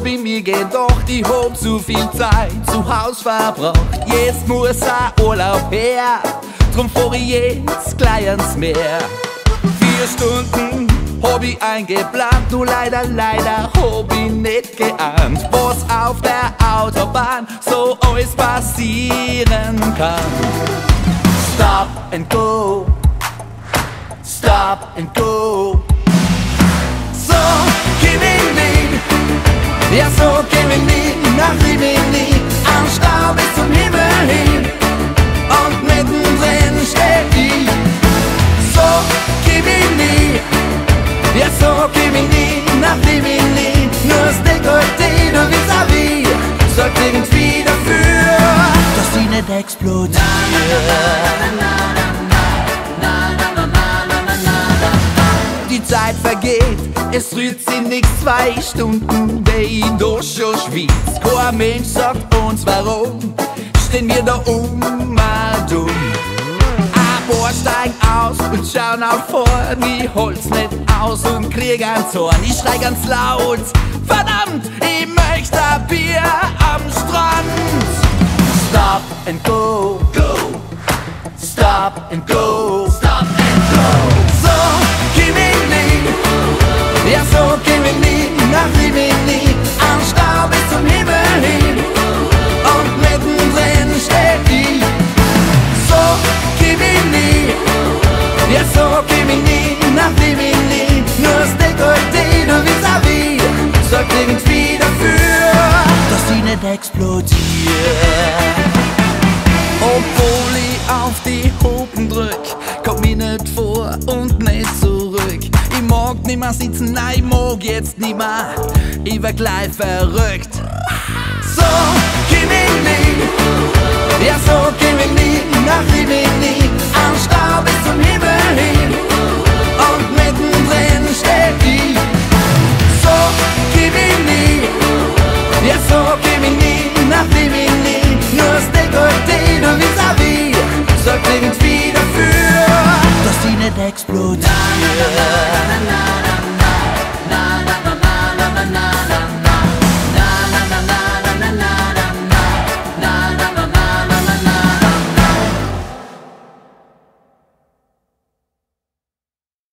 Hab ich mir gedacht, ich hab zu viel Zeit zu Haus verbracht. Jetzt muss ein Urlaub her, drum fahr ich jetzt gleich ans Meer. Vier Stunden ich eingeplant, nur leider, leider ich nicht geahnt, was auf der Autobahn so alles passieren kann. Stop and go, stop and go. Ja so Rimini, nach Rimini, nur das Dekolleté, nur vis-à-vis, sorgt irgendwie dafür, dass sie nicht explodiert. Die Zeit vergeht, es rührt sich nix zwei Stunden, der ich da schon schwitz. Kein Mensch sagt uns warum, stehen wir da um, mal dumm. Ein steigen aus und schauen nach vorn, ich hol's nicht aus und krieg ein Zorn. Ich schrei ganz laut, verdammt, ich möchte Bier am Strand. Stop and go, go, stop and go, stop and go. So, Rimini, ja so Rimini, nach Rimini, am Stau bis zum Himmel hin. Und mittendrin steh ich. So, Rimini, ja so Rimini, nach Rimini, nicht explodiert. Obwohl ich auf die Hupen drück, komm ich nicht vor und nicht zurück. Ich mag nimmer sitzen, nein, ich mag jetzt nimmer. Ich wär gleich verrückt. So, explode. explodiert.